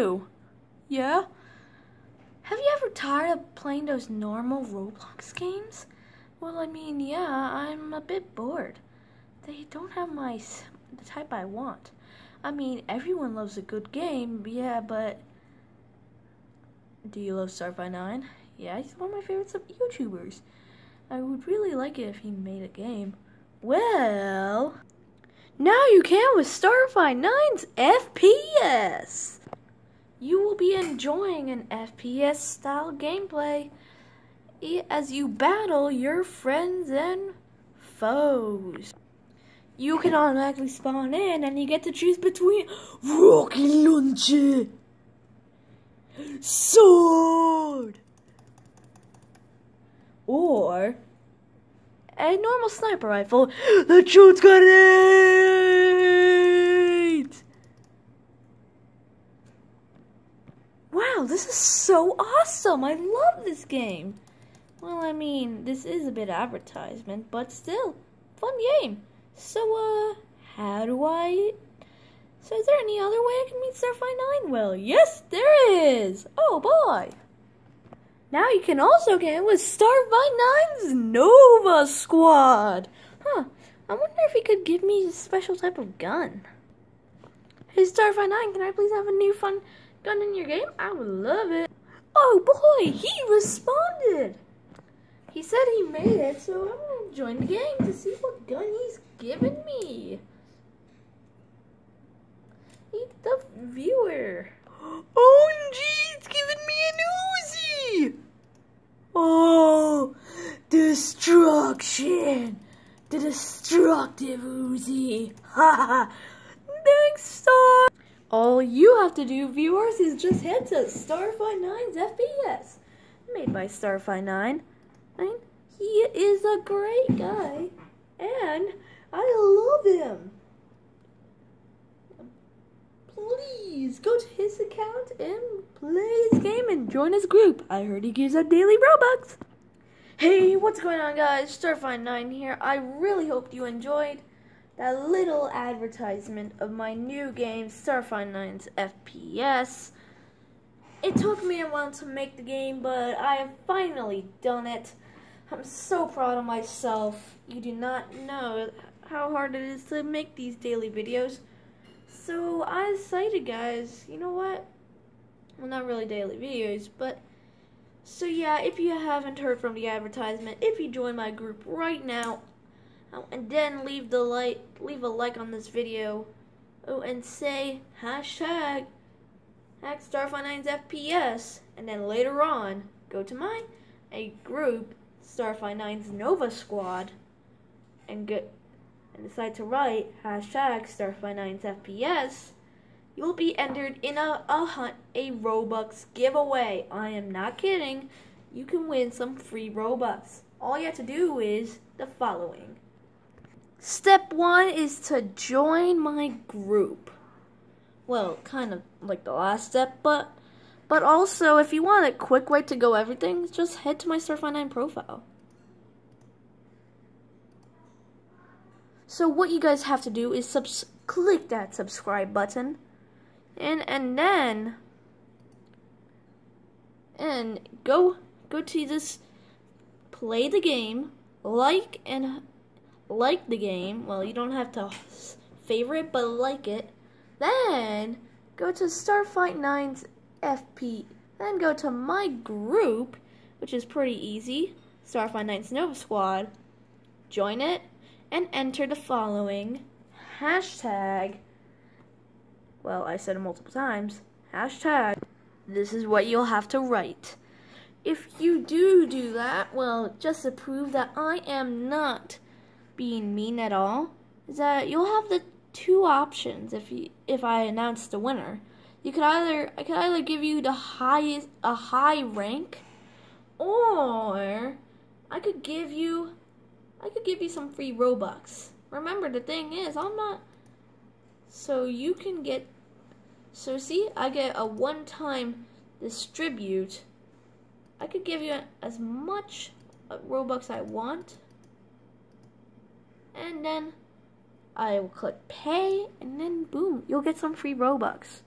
too. Yeah? Have you ever tired of playing those normal Roblox games? Well, I mean, yeah, I'm a bit bored. They don't have my the type I want. I mean, everyone loves a good game, yeah, but do you love StarFight9? Yeah, he's one of my favorites of YouTubers. I would really like it if he made a game. Well, now you can with StarFight9's FPS you will be enjoying an FPS style gameplay as you battle your friends and foes. You can automatically spawn in and you get to choose between rocket launcher, sword, or a normal sniper rifle The that shoots grenades. This is so awesome! I love this game! Well, I mean, this is a bit advertisement, but still, fun game. So, uh, how do I... So is there any other way I can meet StarFight 9? Well, yes, there is! Oh, boy! Now you can also get with StarFight 9's Nova Squad! Huh, I wonder if he could give me a special type of gun. Hey, StarFight 9, can I please have a new fun gun in your game? I would love it. Oh boy, he responded. He said he made it, so I'm gonna join the game to see what gun he's giving me. He's the viewer. OMG, it's giving me an Uzi! Oh, destruction! The destructive Uzi! Ha ha! Thanks, Star! All you have to do, viewers, is just head to StarFight9's FPS. Made by StarFight9. He is a great guy. And I love him. Please go to his account and play his game and join his group. I heard he gives out daily Robux. Hey, what's going on guys? StarFight9 here. I really hope you enjoyed that little advertisement of my new game, StarFight 9's FPS. It took me a while to make the game, but I have finally done it. I'm so proud of myself. You do not know how hard it is to make these daily videos. So I decided, guys, you know what? Well, not really daily videos, but so yeah, if you haven't heard from the advertisement, if you join my group right now, Oh, and then leave the like, leave a like on this video. Oh, and say hashtag hack StarFight9's FPS, and then later on go to my a group StarFight9's Nova Squad, and get and decide to write hashtag StarFight9's FPS. You will be entered in a, a hunt a Robux giveaway. I am not kidding. You can win some free Robux. All you have to do is the following. Step one is to join my group. Well, kind of like the last step, but but also if you want a quick way to go everything, just head to my StarFight9 profile. So what you guys have to do is subs click that subscribe button, and and then and go go to this play the game, like and like the game, well, you don't have to favorite, but like it. Then go to Starfight 9's FP. Then go to my group, which is pretty easy. Starfight 9's Nova Squad. Join it and enter the following hashtag. Well, I said it multiple times. Hashtag. This is what you'll have to write. If you do do that, well, just to prove that I am not being mean at all is that you'll have the two options if you if I announce the winner. You could either I could either give you the highest a high rank or I could give you I could give you some free Robux. Remember the thing is I'm not so you can get so see I get a one-time distribute. I could give you as much uh, Robux I want and then I will click pay, and then boom, you'll get some free Robux.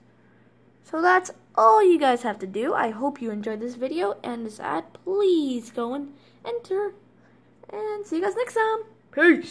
So that's all you guys have to do. I hope you enjoyed this video and this ad. Please go and enter. And see you guys next time. Peace.